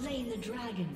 Slain the dragon.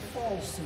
Plating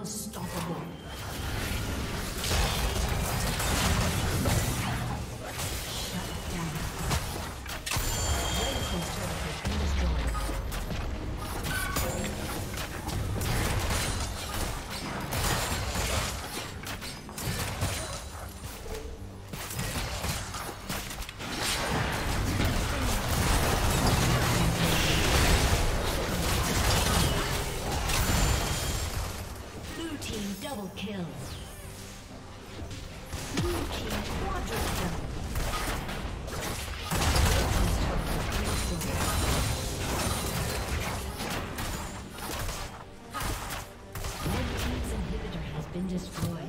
Unstoppable. Killing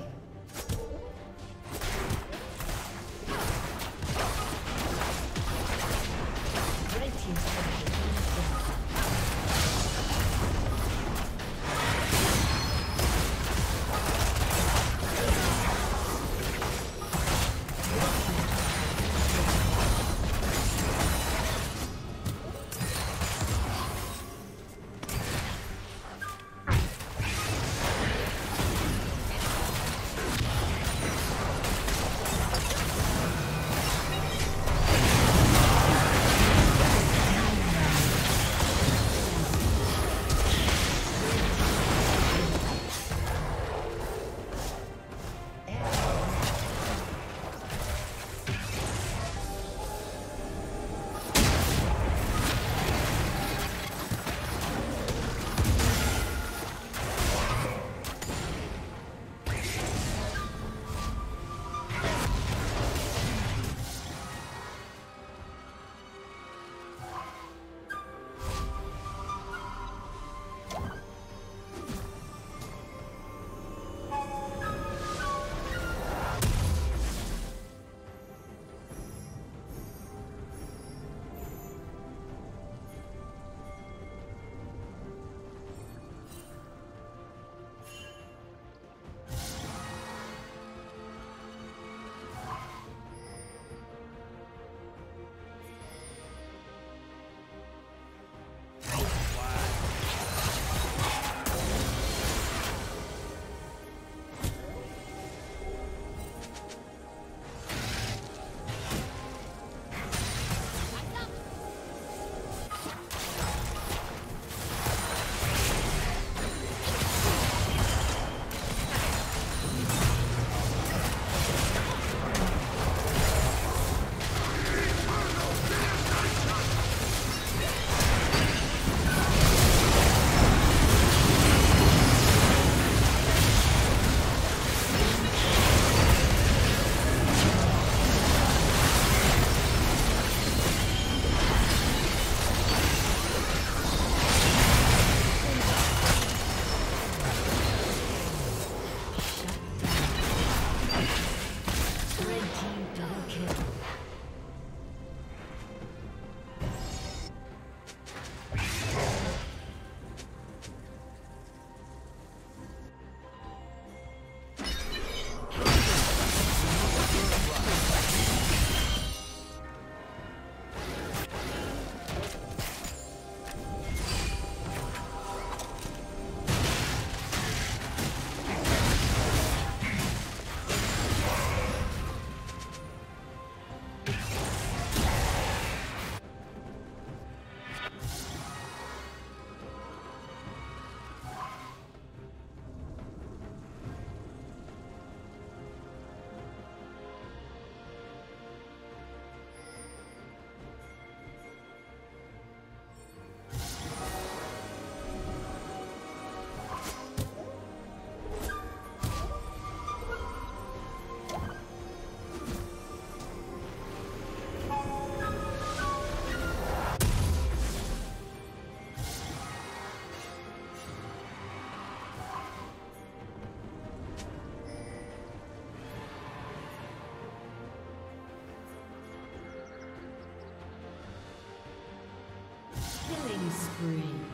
spree.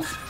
Música